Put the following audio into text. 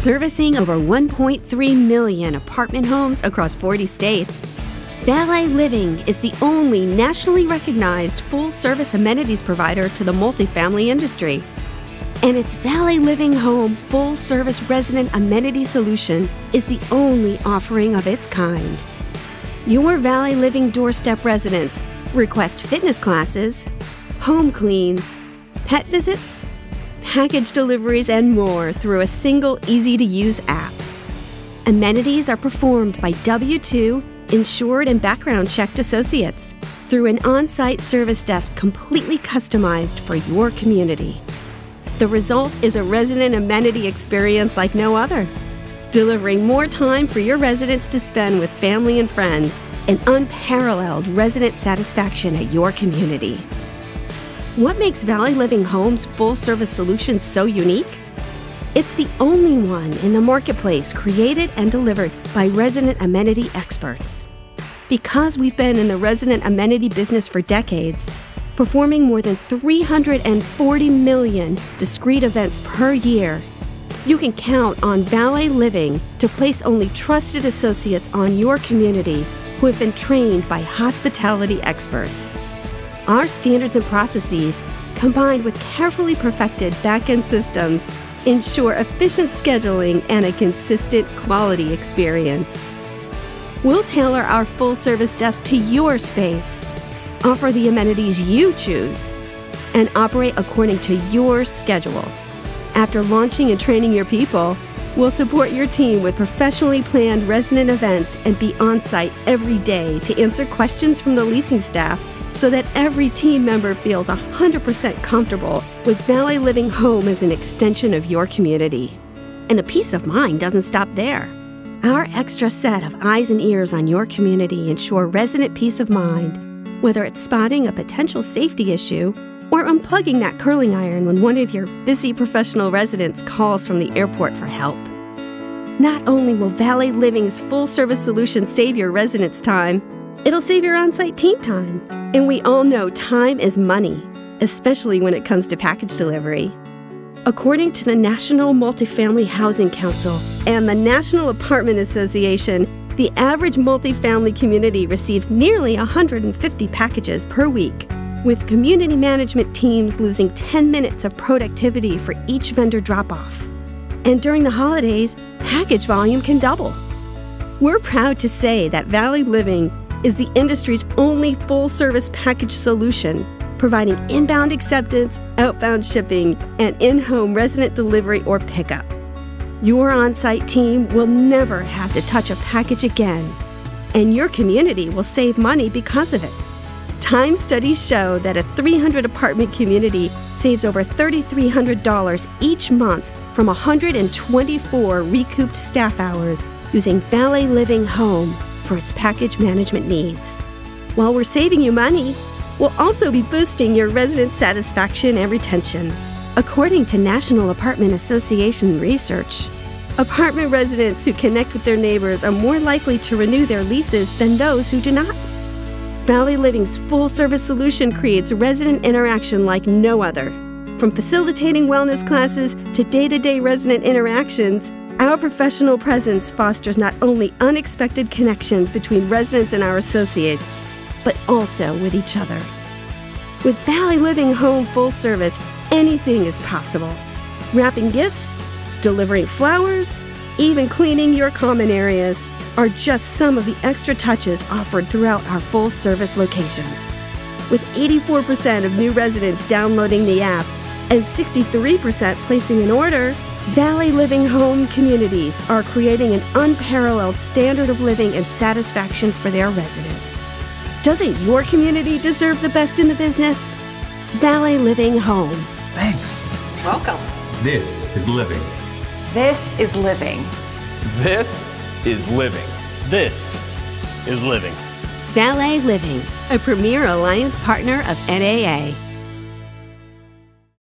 Servicing over 1.3 million apartment homes across 40 states, Valet Living is the only nationally recognized full service amenities provider to the multifamily industry. And its Valet Living Home full service resident amenity solution is the only offering of its kind. Your Valet Living doorstep residents request fitness classes, home cleans, pet visits, package deliveries, and more through a single easy to use app. Amenities are performed by W 2 insured and background checked associates through an on site service desk completely customized for your community. The result is a resident amenity experience like no other, delivering more time for your residents to spend with family and friends and unparalleled resident satisfaction at your community. What makes Valet Living Homes full service solution so unique? It's the only one in the marketplace created and delivered by resident amenity experts. Because we've been in the resident amenity business for decades, performing more than 340 million discrete events per year, you can count on Valet Living to place only trusted associates on your community who have been trained by hospitality experts. Our standards and processes, combined with carefully perfected back end systems, ensure efficient scheduling and a consistent quality experience. We'll tailor our full service desk to your space, offer the amenities you choose, and operate according to your schedule. After launching and training your people, we'll support your team with professionally planned resident events and be on site every day to answer questions from the leasing staff so that every team member feels 100% comfortable with Valet Living Home as an extension of your community. And the peace of mind doesn't stop there. Our extra set of eyes and ears on your community ensure resident peace of mind, whether it's spotting a potential safety issue or unplugging that curling iron when one of your busy professional residents calls from the airport for help. Not only will Valet Living's full service solution save your residents time, it'll save your on site team time. And we all know time is money, especially when it comes to package delivery. According to the National Multifamily Housing Council and the National Apartment Association, the average multifamily community receives nearly 150 packages per week, with community management teams losing 10 minutes of productivity for each vendor drop off. And during the holidays, package volume can double. We're proud to say that Valet Living is the industry's only full service package solution, providing inbound acceptance, outbound shipping, and in home resident delivery or pickup. Your on site team will never have to touch a package again, and your community will save money because of it. Time studies show that a 300 apartment community saves over $3,300 each month from 124 recouped staff hours using Valet Living Home for its package management needs. While we're saving you money, we'll also be boosting your resident satisfaction and retention. According to National Apartment Association research, apartment residents who connect with their neighbors are more likely to renew their leases than those who do not. Valet Living's full service solution creates resident interaction like no other. From facilitating wellness classes to day to day resident interactions, our professional presence fosters not only unexpected connections between residents and our associates, but also with each other. With Valet Living Home Full Service, anything is possible. Wrapping gifts, delivering flowers, even cleaning your common areas are just some of the extra touches offered throughout our full service locations. With 84% of new residents downloading the app and 63% placing an order, Valet Living Home communities are creating an unparalleled standard of living and satisfaction for their residents. Doesn't your community deserve the best in the business? Valet Living Home. Thanks. Welcome. This is living. This is living. This is living. This is living. Valet Living, a premier alliance partner of NAA.